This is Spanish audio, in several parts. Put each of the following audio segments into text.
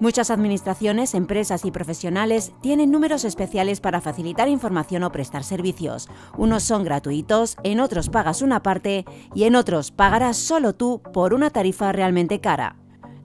Muchas administraciones, empresas y profesionales tienen números especiales para facilitar información o prestar servicios. Unos son gratuitos, en otros pagas una parte y en otros pagarás solo tú por una tarifa realmente cara.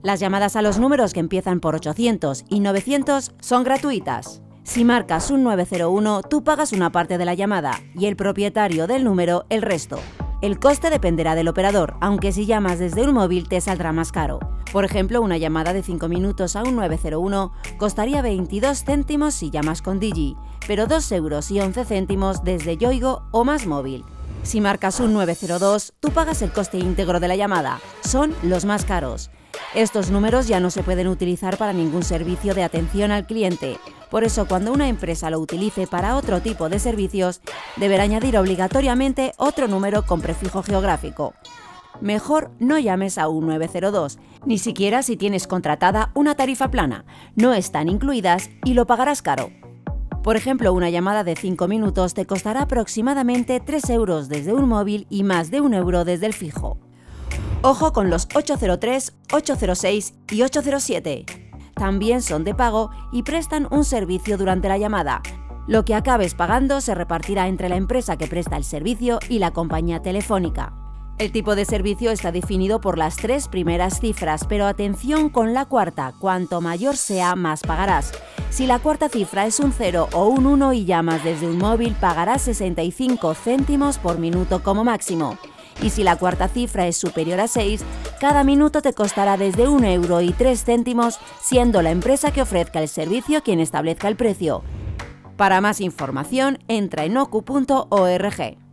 Las llamadas a los números que empiezan por 800 y 900 son gratuitas. Si marcas un 901, tú pagas una parte de la llamada y el propietario del número el resto. El coste dependerá del operador, aunque si llamas desde un móvil te saldrá más caro. Por ejemplo, una llamada de 5 minutos a un 901 costaría 22 céntimos si llamas con Digi, pero 2 euros y 11 céntimos desde Yoigo o Más Móvil. Si marcas un 902, tú pagas el coste íntegro de la llamada. Son los más caros. Estos números ya no se pueden utilizar para ningún servicio de atención al cliente, por eso, cuando una empresa lo utilice para otro tipo de servicios, deberá añadir obligatoriamente otro número con prefijo geográfico. Mejor no llames a un 902, ni siquiera si tienes contratada una tarifa plana. No están incluidas y lo pagarás caro. Por ejemplo, una llamada de 5 minutos te costará aproximadamente 3 euros desde un móvil y más de 1 euro desde el fijo. Ojo con los 803, 806 y 807 también son de pago y prestan un servicio durante la llamada. Lo que acabes pagando se repartirá entre la empresa que presta el servicio y la compañía telefónica. El tipo de servicio está definido por las tres primeras cifras, pero atención con la cuarta, cuanto mayor sea, más pagarás. Si la cuarta cifra es un 0 o un 1 y llamas desde un móvil, pagarás 65 céntimos por minuto como máximo y si la cuarta cifra es superior a 6, cada minuto te costará desde 1 euro y 3 céntimos, siendo la empresa que ofrezca el servicio quien establezca el precio. Para más información, entra en ocu.org.